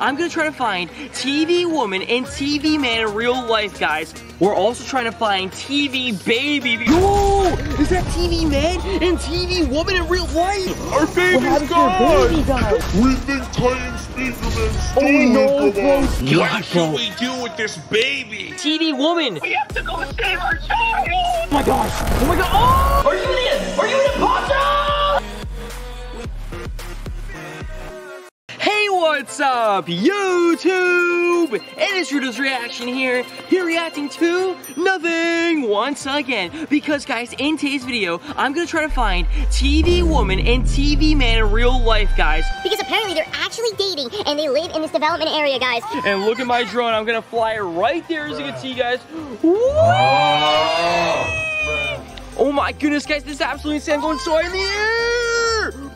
I'm gonna try to find TV woman and TV man in real life, guys. We're also trying to find TV baby. Yo, is that TV man and TV woman in real life? Our baby's What happened to gone! your baby, guys? We think Titan Speakerman Oh stole no, it from bro. us! Yeah, what should we do with this baby? TV woman. We have to go save our child! Oh my gosh. Oh my god. Oh! Are you an, are you an imposter? What's up, YouTube? It is Dorito's Reaction here, here reacting to nothing once again. Because, guys, in today's video, I'm gonna try to find TV woman and TV man in real life, guys. Because apparently they're actually dating and they live in this development area, guys. And look at my drone, I'm gonna fly it right there, as you can see, guys. Woo! Oh my goodness, guys, this is absolutely insane. I'm going so high in the air!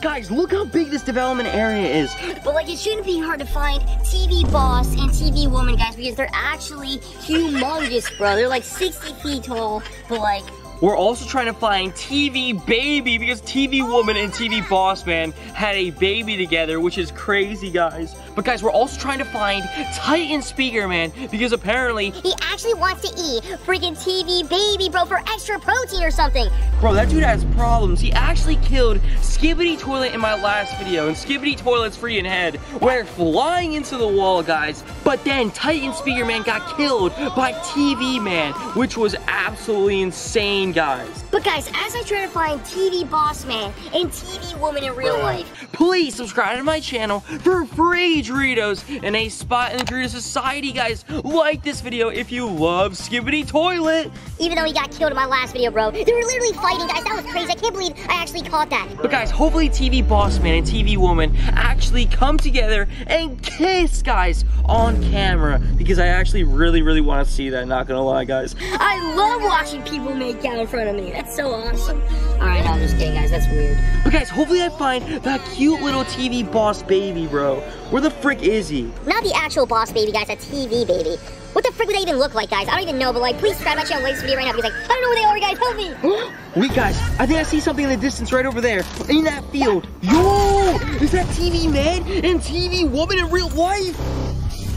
Guys, look how big this development area is. But like it shouldn't be hard to find TV boss and TV woman, guys, because they're actually humongous, bro. They're like 60 feet tall, but like We're also trying to find TV baby because TV woman and TV oh boss man had a baby together, which is crazy, guys. But guys, we're also trying to find Titan Speaker Man because apparently, he actually wants to eat freaking TV baby, bro, for extra protein or something. bro, that dude has problems. He actually killed Skibidi Toilet in my last video, and Skibidi Toilet's free freaking head went flying into the wall, guys. But then Titan Speaker Man got killed by TV Man, which was absolutely insane, guys. But guys, as I try to find TV boss man and TV woman in real life, Please subscribe to my channel for free Doritos and a spot in the Dorito Society, guys. Like this video if you love Skibidi Toilet. even though he got killed in my last video, bro, they were literally fighting, guys. That was crazy. I can't believe I actually caught that. But guys, hopefully TV Boss Man and TV Woman actually come together and kiss, guys, on camera. Because I actually really, really want to see that, not gonna lie, guys. I love watching people make out in front of me. That's so awesome. All right, no, I'm just kidding, guys. That's weird. But guys, hopefully I find that cute little TV Boss baby, bro. Where the frick is he? Not the actual boss baby, guys. A TV baby. What the frick would they even look like, guys? I don't even know, but like, please subscribe my channel, like this video right now, because like, I don't know where they are, guys. Help me. Wait, guys, I think I see something in the distance right over there, in that field. Yo, is that TV man and TV woman in real life?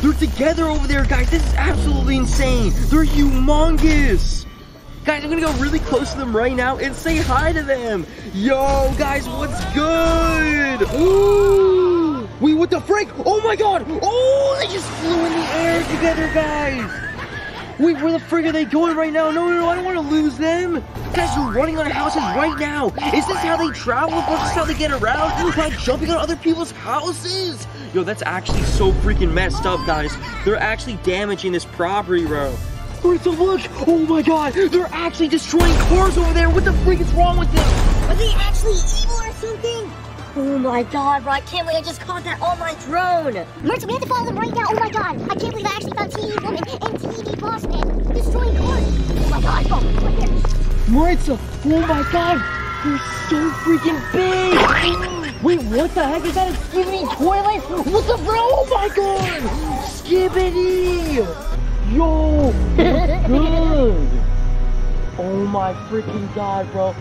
They're together over there, guys. This is absolutely insane. They're humongous. Guys, I'm gonna go really close to them right now and say hi to them. Yo, guys, what's good? Ooh. Wait, what the frick? Oh my god! Oh, they just flew in the air together, guys. Wait, where the frig are they going right now? No, no, no, I don't want to lose them. Guys, they're running on houses right now. Is this how they travel? Is this how they get around? By jumping on other people's houses? Yo, that's actually so freaking messed up, guys. They're actually damaging this property, bro. Where's the look? Oh my god, they're actually destroying cars over there. What the freak is wrong with them? Are they actually evil or something? Oh my god, bro, I can't believe I just caught that on my drone. Maritza, we have to follow them right now. Oh my god, I can't believe I actually found TV woman and TV boss man destroying cars. Oh my god, bro, it's right here. Maritza, oh my god, they're so freaking big. Wait, what the heck is that? A Skibidi toilet? What the bro? Oh my god! Skibidi! Yo, good. Oh my freaking god, bro.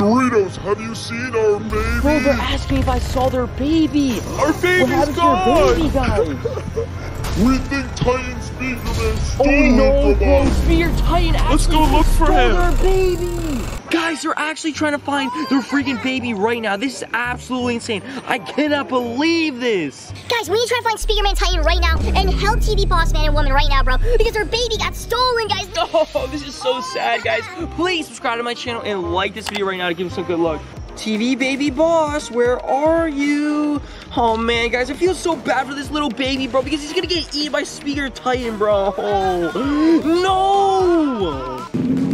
Doritos, have you seen our Bro, they're asking if I saw their baby. Our What baby's happened to your baby, gone! guys? We think Titan Speakerman stole Oh no, it from bro, us! Spear Titan Let's go look for him. their baby. Guys, they're actually trying to find their freaking baby right now. This is absolutely insane. I cannot believe this. Guys, we need to try to find Speakerman Titan right now and help TV boss man and woman right now, bro, because their baby got stolen, guys. Oh, this is so sad, guys. Please subscribe to my channel and like this video right now to give us some good luck. TV baby boss, where are you? Oh man, guys, I feel so bad for this little baby, bro, because he's gonna get eaten by Speaker Titan, bro. No!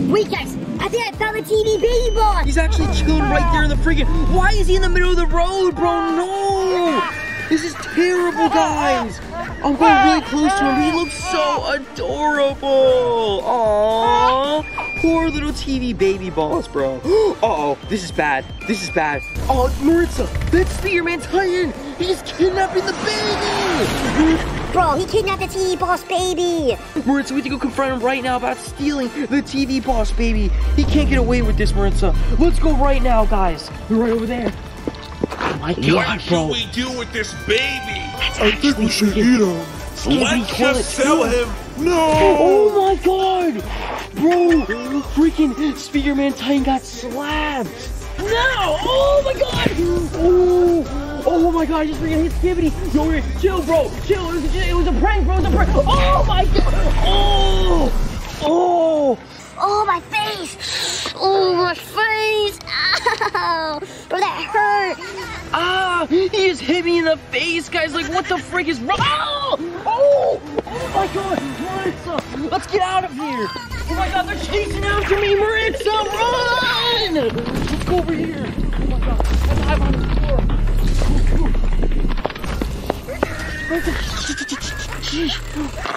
Wait, guys, I think I found the TV baby boss. He's actually chilling right there in the freaking. Why is he in the middle of the road, bro? No! This is terrible, guys. I'm going really close to him. He looks so adorable. Aww. Poor little TV baby boss, bro. Uh-oh. This is bad. This is bad. Oh, Maritza. That's Spearman Titan. He's kidnapping the baby. Bro, he kidnapped the TV boss baby. Maritza, we have to go confront him right now about stealing the TV boss, baby. He can't get away with this, Maritza. Let's go right now, guys. We're right over there. Oh my What god, should bro. we do with this baby? That's I think we should eat him. Skibidi Let's Toilet just sell too. him. No. Oh my god! Bro, freaking Spearman Titan got slapped! No! Oh my god! Oh, oh my god, I just freaking hit Skibidi! Yo, chill, bro! Chill! It was, a, it was a prank, bro! It was a prank! Oh my god! Oh! Oh! Oh, my face! Oh, my face! Ow! Bro, that hurt! Ah! He just hit me in the face, guys! Like, what the frick is wrong? Oh! Oh! Oh my god! Maritza! Let's get out of here! Oh my god, they're chasing after me! Maritza, run! Let's go over here!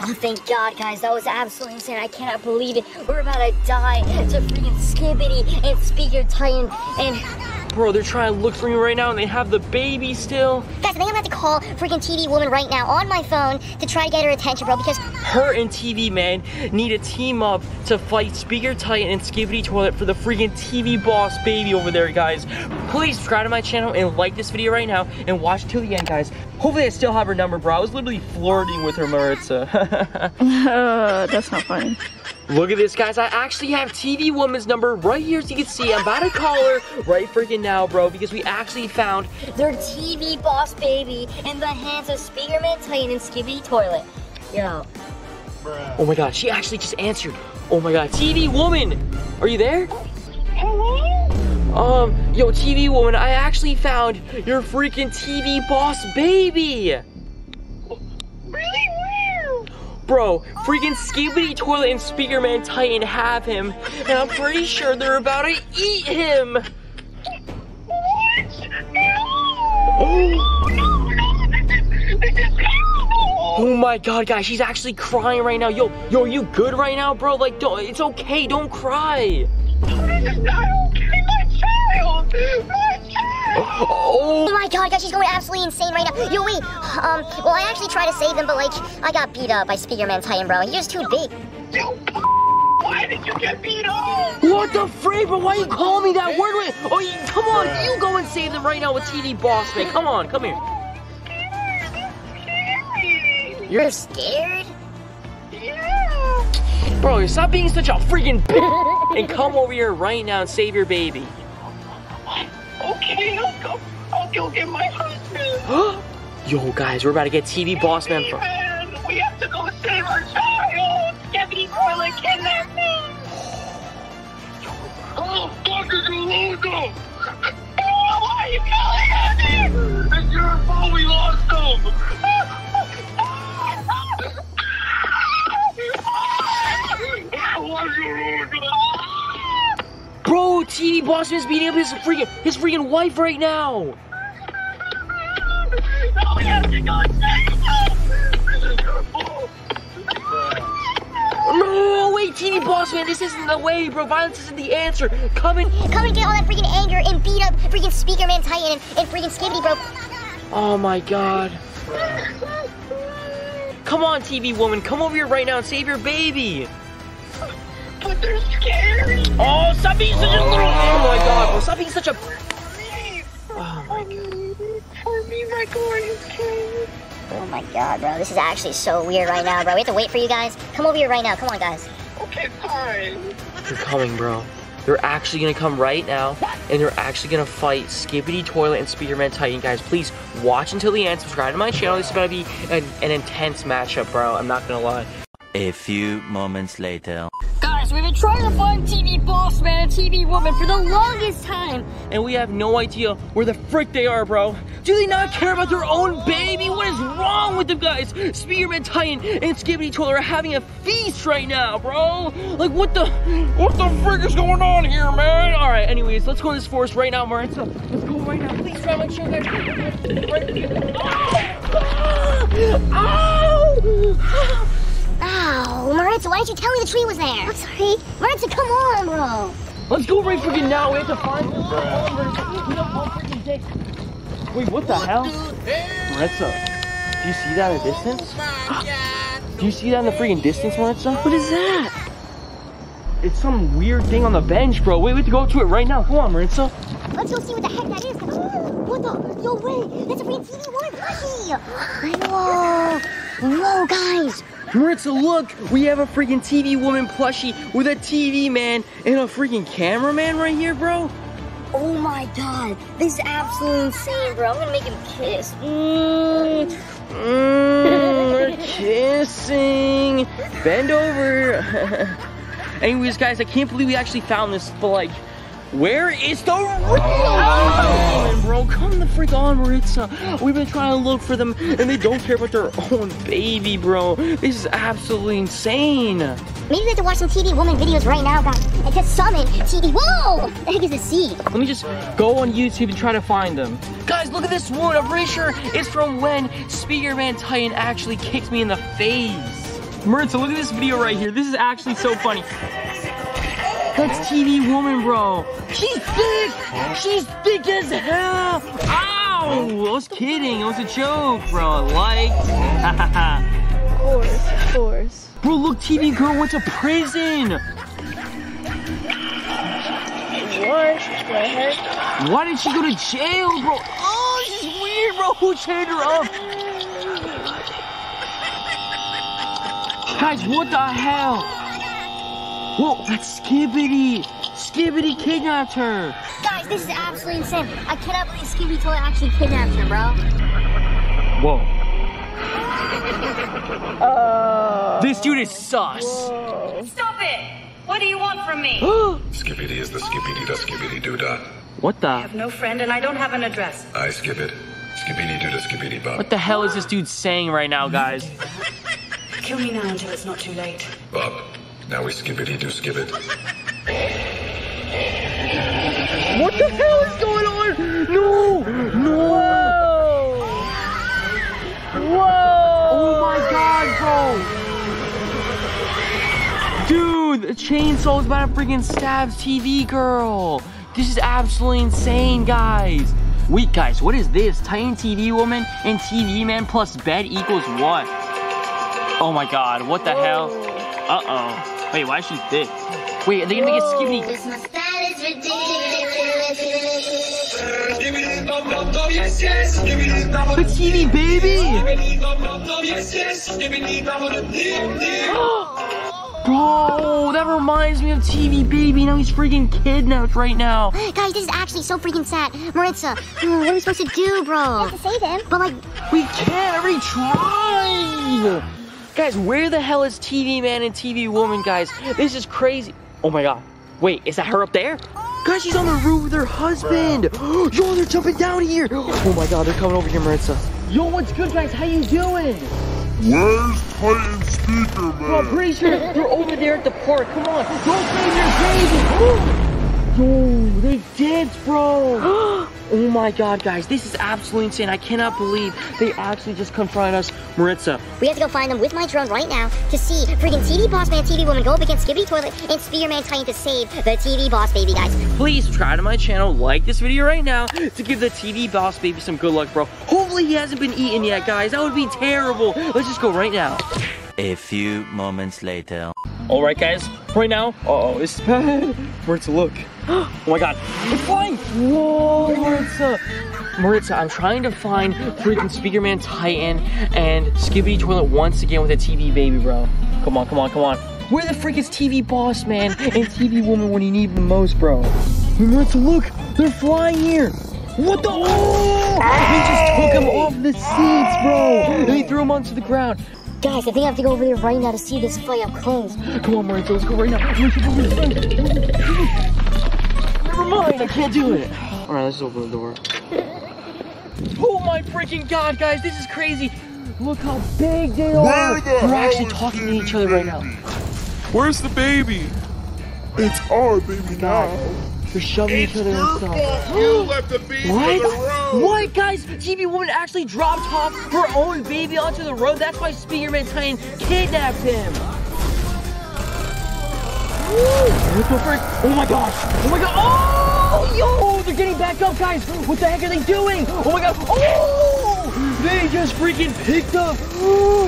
Oh, thank God, guys. That was absolutely insane. I cannot believe it. We're about to die to freaking Skibidi and Speaker Titan. And Bro, they're trying to look for me right now and they have the baby still. guys, I think I'm about to to call freaking TV woman right now on my phone to try to get her attention, bro. Because Her and TV Man need to team up to fight Speaker Titan and Skibidi Toilet for the freaking TV boss baby over there, guys. Please subscribe to my channel and like this video right now and watch till the end, guys. Hopefully I still have her number, bro. I was literally flirting with her, Maritza. Uh, that's not funny. Look at this, guys. I actually have TV Woman's number right here, so you can see. I'm about to call her right freaking now, bro, because we actually found their TV boss baby in the hands of Speakerman Titan and Skibidi Toilet. Yo. Oh my god, she actually just answered. Oh my god, TV woman! Are you there? Um, yo, TV woman, I actually found your freaking TV boss baby! Really? Where? Bro, freaking Skibidi Toilet and Speakerman Titan have him, and I'm pretty sure they're about to eat him! What? No! No, no, this is, this is! Oh my god, guys, she's actually crying right now. Yo, yo, are you good right now, bro? Like, don't, it's okay, don't cry. This is not okay, Oh, Oh my god, guys, she's going absolutely insane right now. Yo, wait. Um, well, I actually tried to save him, but like, I got beat up by Speakerman Titan, bro. He was too big. You Why did you get beat up? what the frick, bro? Why you calling me that word? Wait, Oh, you, come on, you go and save them right now with TV Boss Man. Come on, come here. You're scared? Yeah. Bro, stop being such a freaking bitch and come over here right now and save your baby. Okay, I'll go. I'll go get my husband. Yo, guys, we're about to get TV Boss Man from. Man, we have to go save our child. Deputy Corlin kidnapped me. Oh, Dr. Galuga! Oh, Boss Man's beating up his freaking his freaking wife right now. No, we have to go save him. This is your fault. No, wait, TV Boss Man, this isn't the way, bro. Violence isn't the answer. Come in. Come and get all that freaking anger and beat up freaking Speakerman Titan and, and freaking Skibidi, bro. Oh my god. Come on, TV woman, come over here right now and save your baby. But they're scary. Oh, stop being such a little. Oh my god, bro, stop being such a. Oh my god. For me, oh my gorgeous kid. Oh my god, bro. This is actually so weird right now, bro. We have to wait for you guys. Come over here right now. Come on, guys. Okay, fine. They're coming, bro. They're actually gonna come right now, and they're actually gonna fight Skibidi Toilet and Spearman Titan. Guys, please watch until the end. Subscribe to my channel. This is about to be an, an intense matchup, bro. I'm not gonna lie. A few moments later. Guys, we've been trying to find TV Boss Man and TV Woman for the longest time. And we have no idea where the frick they are, bro. Do they not care about their own baby? What is wrong with them guys? Spearman Titan and Skibidi Toilet are having a feast right now, bro. Like, what the, what the frick is going on here, man? All right, anyways, let's go to this forest right now, Maritza. Let's go right now. Please try my guys. Right. Ow! Ow! Ah! Ah! Ow, Maritza, why didn't you tell me the tree was there? I'm sorry. Maritza, come on, bro. Let's go right freaking now. We have to find them. all freaking day. Wait, what the hell? Maritza, do you see that in the distance? Oh do you see that in the freaking distance, Maritza? What is that? it's some weird thing on the bench, bro. Wait, we have to go to it right now. Come on, Maritza. Let's go see what the heck that is. What the? No way. That's a freaking TV One plushie. Whoa. Whoa, guys. Maritza, look, we have a freaking TV woman plushie with a TV man and a freaking cameraman right here, bro. Oh my god. This is absolutely insane, bro. I'm gonna make him kiss. Mm. Mmm, we're kissing. Bend over. Anyways, guys, I can't believe we actually found this, but like, where is the oh! real woman, bro? Come the freak on, Maritza. We've been trying to look for them, and they don't care about their own baby, bro. This is absolutely insane. Maybe we have to watch some TV Woman videos right now, guys, and just summon TV. Whoa! The heck is a seed? Let me just go on YouTube and try to find them. Guys, look at this wound. I'm pretty sure it's from when Speakerman Titan actually kicked me in the face. Maritza, look at this video right here. This is actually so funny. That's TV woman, bro. She's thick. She's thick as hell. Ow! I was kidding. It was a joke, bro. Like. Of course, of course. bro, look, TV girl went to prison. What the heck? Why did she go to jail, bro? Oh, this is weird, bro. Who chained her up? Guys, what the hell? Whoa, that's Skibidi. Skibidi kidnapped her. Guys, this is absolutely insane. I cannot believe Scooby Toy actually kidnapped her, bro. Whoa. Uh, This dude is sus. Stop it! What do you want from me? Skibidi is the skibidi da skibidi doo dah. what the? I have no friend and I don't have an address. I skip it. Skibidi doo da skibidi bop. What the hell is this dude saying right now, guys? Kill me now until it's not too late. Bop. Now we skibidi doo skip it. What the hell is going on? No! No! Whoa! Oh my god, bro! Dude, the chainsaw is about to freaking stab TV girl. This is absolutely insane, guys. Wait, guys, what is this? Titan TV woman and TV man plus bed equals what? Oh my god, what the hell? Uh-oh. Wait, why is she thick? Wait, are they gonna make it skinny? The TV baby! Bro, that reminds me of TV baby. Now he's freaking kidnapped right now. Guys, this is actually so freaking sad. Maritza, what are we supposed to do, bro? We have to save him. But like, We can't. I already tried. Guys, where the hell is TV man and TV woman, guys? This is crazy. Oh my god. Wait, is that her up there? Guys, she's on the roof with her husband. Yo, they're jumping down here. Oh my god, they're coming over here, Maritza. Yo, what's good, guys? How you doing? Where's Titan Speaker Bro, I'm pretty sure they're over there at the park. Come on, don't save your baby. Yo, they did, bro. Oh my god, guys, this is absolutely insane. I cannot believe they actually just confronted us, Maritza. we have to go find them with my drone right now to see freaking TV Boss Man, TV Woman go up against Skibidi Toilet and Spearman Titan to save the TV Boss Baby, guys. Please subscribe to my channel, like this video right now to give the TV boss baby some good luck, bro. Hopefully he hasn't been eaten yet, guys. That would be terrible. Let's just go right now. A few moments later. All right, guys. Right now. Uh oh, it's bad. Maritza, look. Oh my God, it's flying. Whoa, Maritza. Maritza, I'm trying to find freaking Speakerman Titan and Skibidi Toilet once again with a TV baby, bro. Come on, come on, come on. Where the freak is TV Boss Man and TV Woman when you need them most, bro? Maritza, look. They're flying here. What the? Oh! They just took him off the seats, bro. And they threw him onto the ground. Guys, I think I have to go over there right now to see this fight up close. Come on, Maritza, let's go right now. We should go this way. Never mind, I can't do it. All right, let's open the door. Oh my freaking god, guys, this is crazy. Look how big they are. Where the They're hell actually is talking to each other right now. Where's the baby? It's our baby now. They're shoving each other and stuff. You left the baby What? What, guys? TV Woman actually dropped off her own baby onto the road. That's why Speakerman Titan kidnapped him. First. Oh my gosh. Oh my god. Oh, yo, they're getting back up, guys. What the heck are they doing? Oh my god. Oh, they just freaking picked up.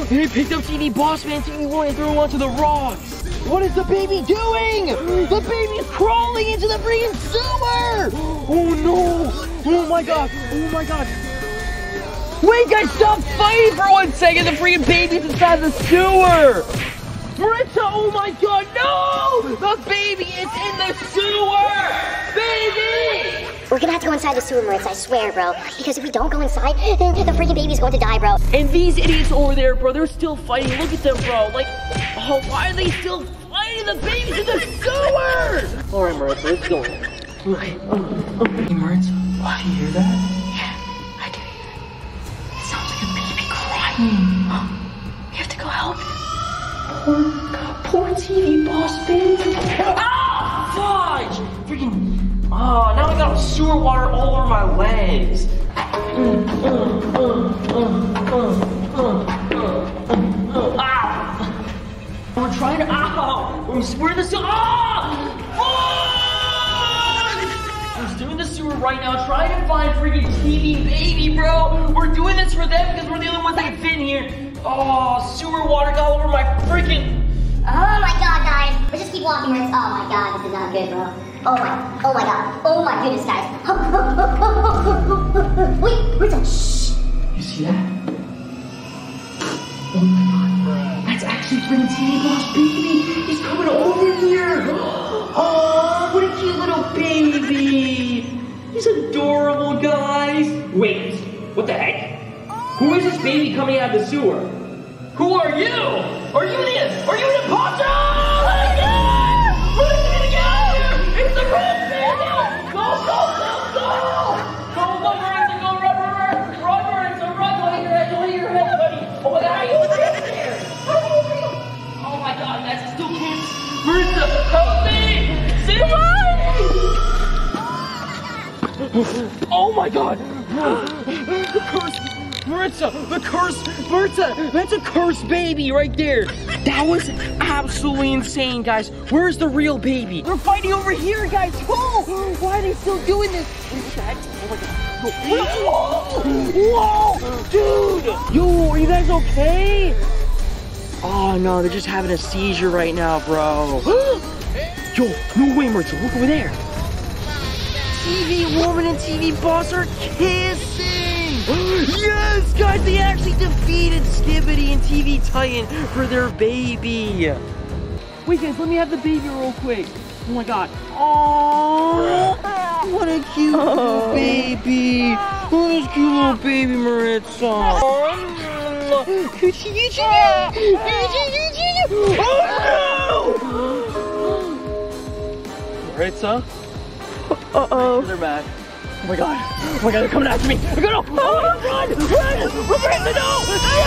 They picked up TV Boss Man, TV Woman, and threw him onto the rocks. What is the baby doing? The baby's crawling into the freaking sewer! Oh no! Oh my god! Oh my god! Wait, guys, stop fighting for one second! The freaking baby's inside the sewer! Maritza, oh my god, no! The baby is in the sewer! Baby! We're gonna have to go inside the sewer, Maritza, I swear, bro. Because if we don't go inside, then the freaking baby's going to die, bro. And these idiots over there, bro, they're still fighting. Look at them, bro. Like, oh, why are they still fighting? The baby's in the sewer! All right, Maritza, let's go. Okay. Hey, Maritza, do you hear that? Yeah, I do hear it. It sounds like a baby crying. We have to go help. Poor, poor TV boss baby. Ah, fudge! Freaking, Oh, now I got sewer water all over my legs. Ah! We're trying to. Ow! We're in the sewer. Ah! ah! We're doing the sewer right now, trying to find freaking TV baby, bro. We're doing this for them because we're the only ones that can fit in here. Oh, sewer water got over my freaking. Oh my god, guys. Let's just keep walking. Oh my god, this is not good, bro. Oh my, oh my god. Oh my goodness, guys. Wait, Maritza, shh. You see that? Oh my god. That's actually Twin TV Boss Baby. He's coming over here. Oh, what a cute little baby. He's adorable, guys. Wait, what the heck? Who is this baby coming out of the sewer? Who are you? Are you the are you an imposter? Oh my god! The curse! Maritza! The curse! Maritza! That's a cursed baby right there! That was absolutely insane, guys. Where's the real baby? They're fighting over here, guys! Oh! Why are they still doing this? Wait, what the heck? Oh my god. Whoa! Whoa! Dude! Yo, are you guys okay? Oh no, they're just having a seizure right now, bro. Yo, no way, Maritza. Look over there. TV woman and TV boss are kissing! yes, guys, they actually defeated Skibidi and TV Titan for their baby. Wait, guys, let me have the baby real quick. Oh my god. Oh, what a cute little baby. Oh, this cute little baby Maritza. Oh, Coochie, coochie, coochie, coochie, coochie. Oh, no! Maritza? Uh-oh. They're back. Oh my god. Oh my god, they're coming after me. I gotta oh, run! Run! Run! No! No!